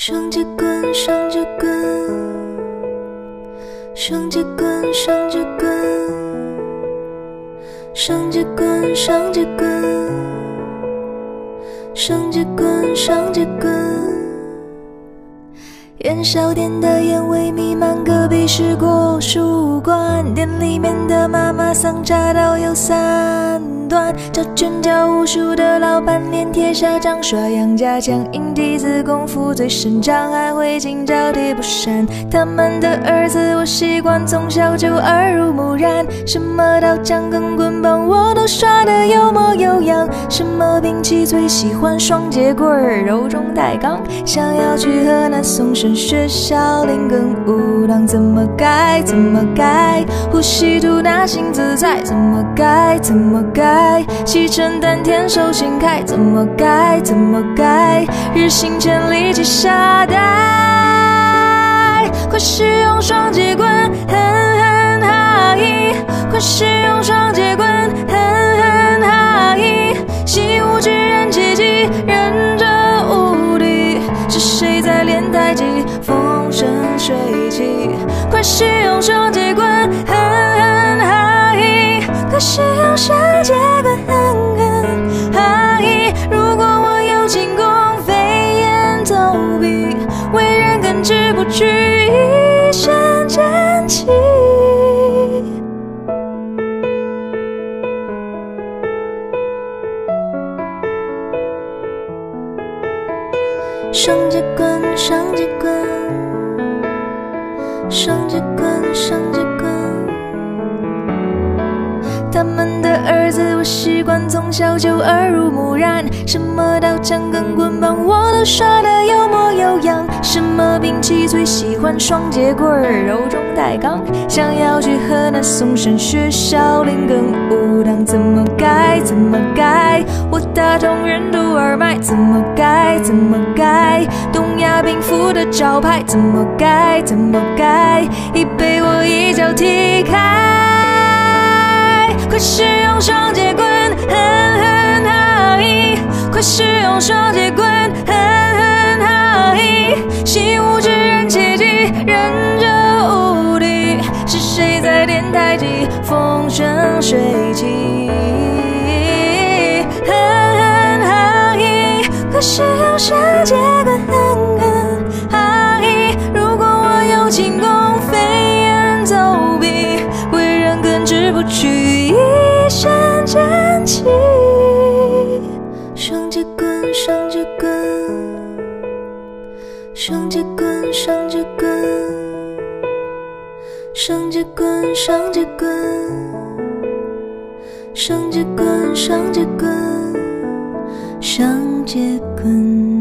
双节棍，双节棍，双节棍，双节棍，双节棍，双节棍，双节棍，双节棍。元宵店的烟味弥漫，壁是果蔬馆，店里面的妈妈桑茶刀有三段，教拳脚武术的老板脸贴下掌，刷杨家强硬底子功夫最擅长，还会金招铁布衫。他们的儿子我习惯从小就耳濡目染，什么刀枪跟棍棒我都耍得有模有样，什么兵器最喜欢双节棍，柔中带刚，想要去河南嵩山。学校练根武当怎么改？怎么改？呼吸吐纳心自在怎么改？怎么改？气沉丹田手心开怎么改？怎么改？日行千里积沙袋，快使用双节棍，哼哼哈嘿！快使用双节棍，哼哼哈嘿！习武之人切记，忍者无敌。是谁在练太极？快使用双截棍，哼哼哈嘿！快使用双截棍，哼哼哈嘿！如果我有轻功，飞檐走壁，为人根治不去，一身正气。双节棍，双节棍，双节棍，双节棍。他们的儿子我习惯从小就耳濡目染，什么刀枪跟棍棒我都耍得，么兵器最喜欢双节棍，柔中带刚。想要去河南嵩山学少林跟武当，怎么改？怎么改？我打通任督二脉，怎么改？怎么改？东亚病夫的招牌，怎么改？怎么改？已被我一脚踢开。快使用双节棍，哼哼哈嘿！快使用双节棍，水晶。啊咦，可是用双界棍恨啊！啊咦，如果我有轻功飞檐走壁，贵人根治不去一身正气。双截棍，双截棍，双截棍，双截棍，双截棍，双截棍。上街滚，上街滚，上街滚。